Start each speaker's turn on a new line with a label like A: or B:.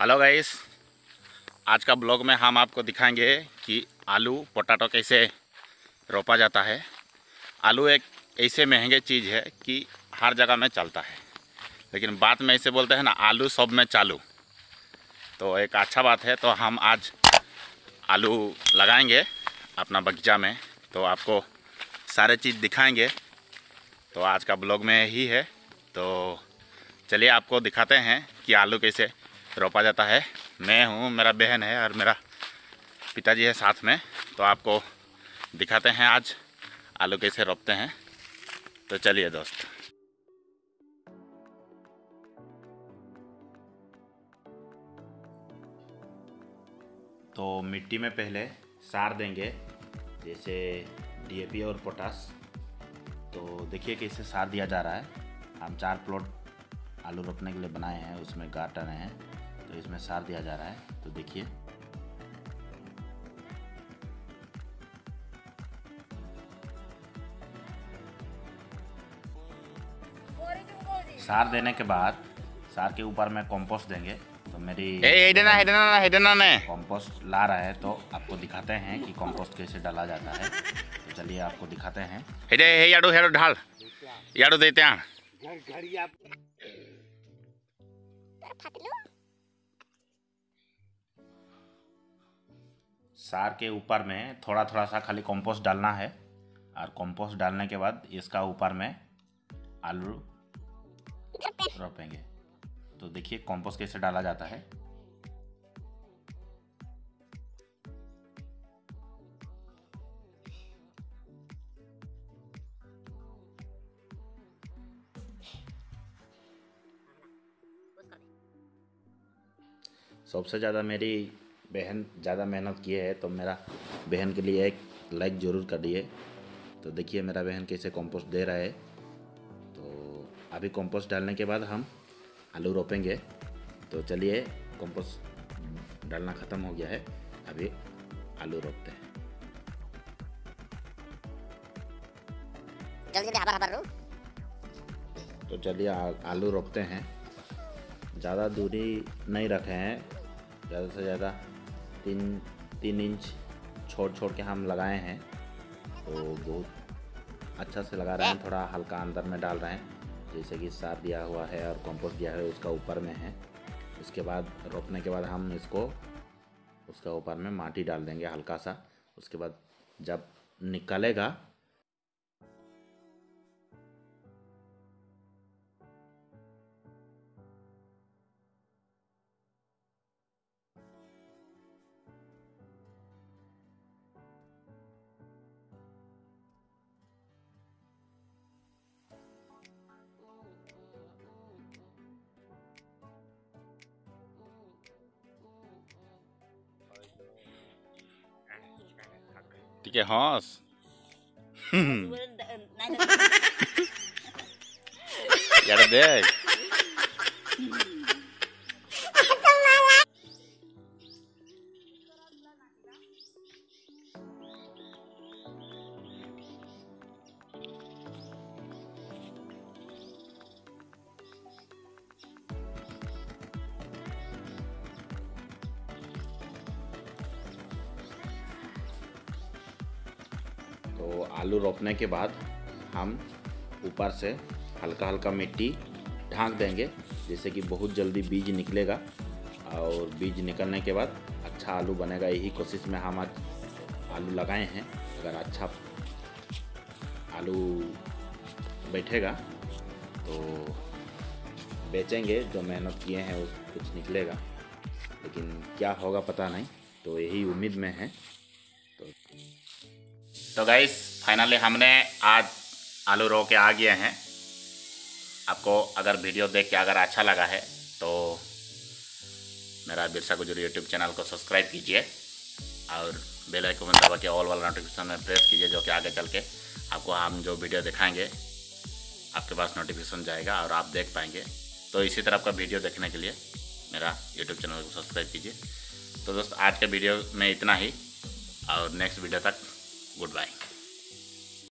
A: Hello guys आज का blog में हम आपको दिखाएँगे कि आलू पोटाटो कैसे रोपा जाता है। आलू एक ऐसे महँगे चीज़ है कि हर जगह में चलता है। लेकिन बात में ऐसे बोलते हैं ना, आलू सब में चालू। तो एक अच्छा बात है तो हम आज आलू लगाएँगे अपना बगीचा में। तो आपको सारे चीज़ दिखाएँगे। तो आज का ब्लॉग में ही है। तो चलिए आपको दिखाते हैं कि आलू कैसे रोपा जाता है। मैं हूँ, मेरा बहन है और मेरा पिताजी है साथ में। तो आपको दिखाते हैं आज, आलू कैसे रोपते हैं। तो चलिए दोस्त। तो मिट्टी में पहले सार देंगे, जैसे डीएपी और पोटास। तो देखिए कैसे सार दिया जा रहा है। हम चार प्लॉट आलू रोपने के लिए बनाए हैं, उसमें रहे हैं। तो इसमें सार दिया जा रहा है। तो देखिए। सार देने के बाद सार के ऊपर में कंपोस्ट देंगे। तो मेरी कंपोस्ट ला रहा है तो आपको दिखाते हैं कि कंपोस्ट कैसे डाला जाता है। तो चलिए आपको दिखाते हैं। याडो हेडो ढाल। याडो देते हैं सार के ऊपर में थोड़ा थोड़ा सा खाली कंपोस्ट डालना है। और कंपोस्ट डालने के बाद इसका ऊपर में आलू रोपेंगे। तो देखिए कंपोस्ट कैसे डाला जाता है। सबसे ज़्यादा मेरी बहन ज़्यादा मेहनत किए है तो मेरा बहन के लिए एक लाइक ज़रूर कर दिए। तो देखिए मेरा बहन कैसे कंपोस्ट दे रहा है। तो अभी कंपोस्ट डालने के बाद हम आलू रोपेंगे। तो चलिए कंपोस्ट डालना ख़त्म हो गया है। अभी आलू रोपते हैं।
B: जल्दी जल्दी हबर हबर रो
A: तो चलिए आलू रोपते हैं। ज़्यादा दूरी नहीं रखे हैं। ज़्यादा से ज़्यादा तीन तीन इंच छोड़ छोड़ के हम लगाए हैं। तो बहुत अच्छा से लगा रहे हैं, थोड़ा हल्का अंदर में डाल रहे हैं। जैसे कि सार दिया हुआ है और कंपोस्ट दिया है, उसका ऊपर में है। उसके बाद रोपने के बाद हम इसको, उसका ऊपर में माटी डाल देंगे हल्का सा। उसके बाद जब निकलेगा ठीक है हंस यार देख तो आलू रोपने के बाद हम ऊपर से हल्का हल्का मिट्टी ढांक देंगे, जिससे कि बहुत जल्दी बीज निकलेगा। और बीज निकलने के बाद अच्छा आलू बनेगा। यही कोशिश में हम आज आलू लगाए हैं। अगर अच्छा आलू बैठेगा तो बेचेंगे। जो मेहनत किए हैं उस कुछ निकलेगा। लेकिन क्या होगा पता नहीं। तो यही उम्मीद में है। तो गाइस फाइनली हमने आज आलू रो के आ गए हैं। आपको अगर वीडियो देख के अगर अच्छा लगा है तो मेरा बिरसा गुजर यूट्यूब चैनल को सब्सक्राइब कीजिए और बेल आइकन दबा के ऑल वाला नोटिफिकेशन में प्रेस कीजिए, जो कि आगे चल के आपको हम जो वीडियो दिखाएँगे, आपके पास नोटिफिकेशन जाएगा और आप देख पाएँगे। तो इसी तरह का वीडियो देखने के लिए मेरा यूट्यूब चैनल को सब्सक्राइब कीजिए। तो दोस्त, आज के वीडियो में इतना ही और नेक्स्ट वीडियो तक Goodbye.